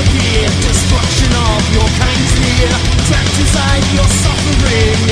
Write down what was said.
disappear Destruction of your kind's near. Trapped inside your suffering.